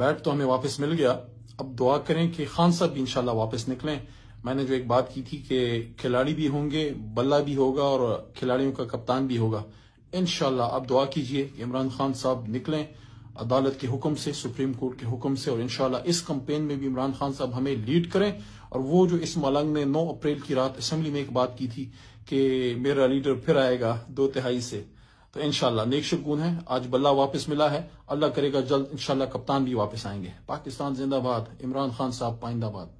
Bat तो हमें वापस मिल गया। अब दुआ करें कि खान साहब भी इंशाल्लाह वापस निकलें। मैंने जो एक बात की थी कि खिलाड़ी भी होंगे, बल्ला भी होगा और खिलाड़ियों का कप्तान भी होगा। इनशाला आप दुआ कीजिए कि इमरान खान साहब निकलें अदालत के हुक्म से, सुप्रीम कोर्ट के हुक्म से और इनशाला इस कंपेन में भी इमरान खान साहब हमें लीड करें। और वो जो इस मलंग ने 9 अप्रैल की रात असेंबली में एक बात की थी कि मेरा लीडर फिर आएगा दो तिहाई से। तो इनशाला नेक शकून है। आज बल्ला वापस मिला है। अल्लाह करेगा, जल्द इनशाला कप्तान भी वापस आएँगे। पाकिस्तान जिंदाबाद, इमरान खान साहब पाइंदाबाद।